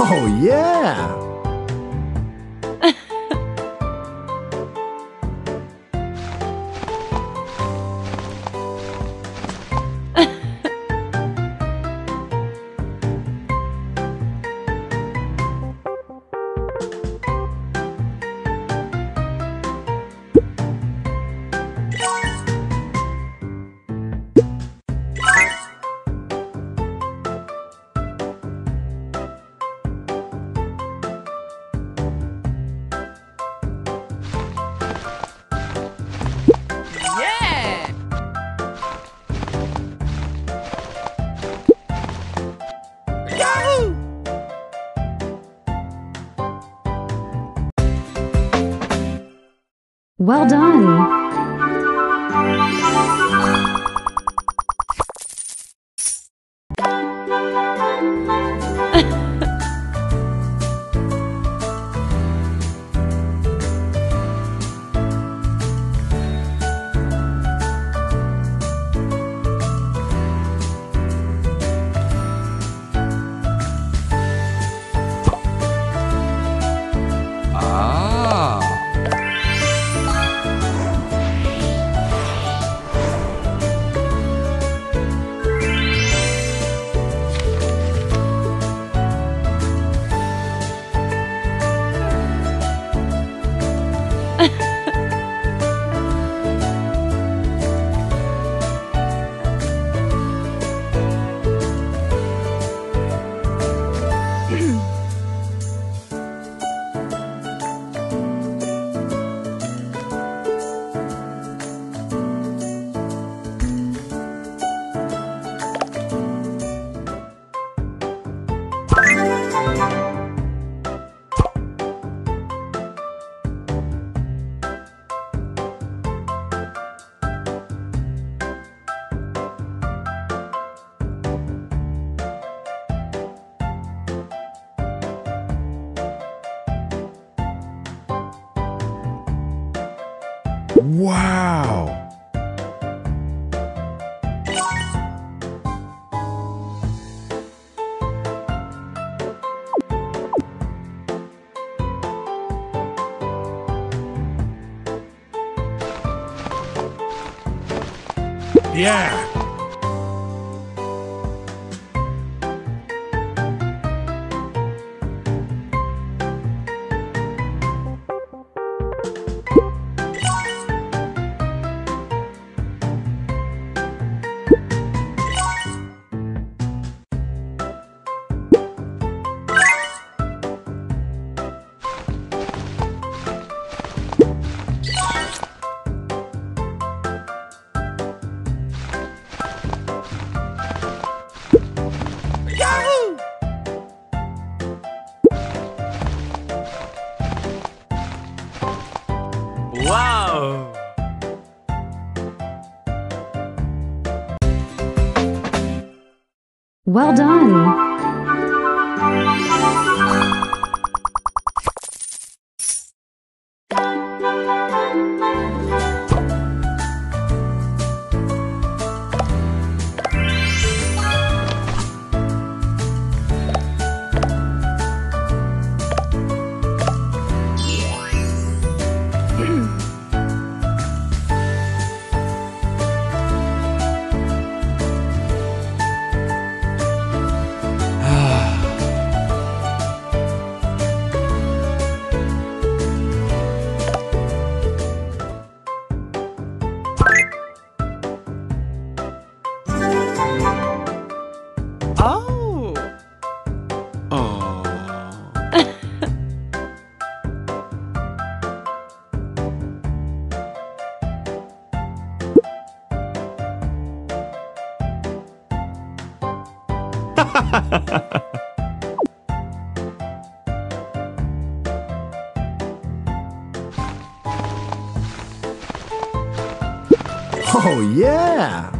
Oh, yeah! Well done. Wow! Yeah! Well done. oh, yeah!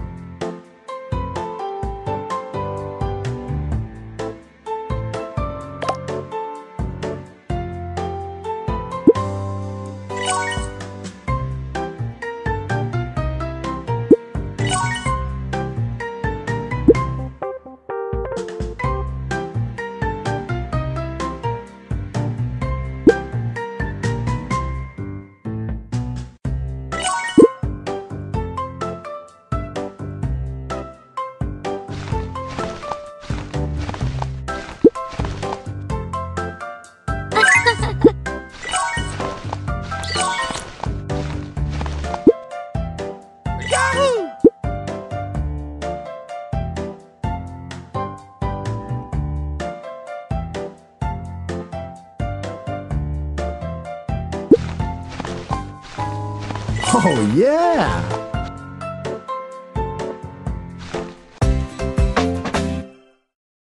Oh, yeah!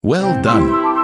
Well done.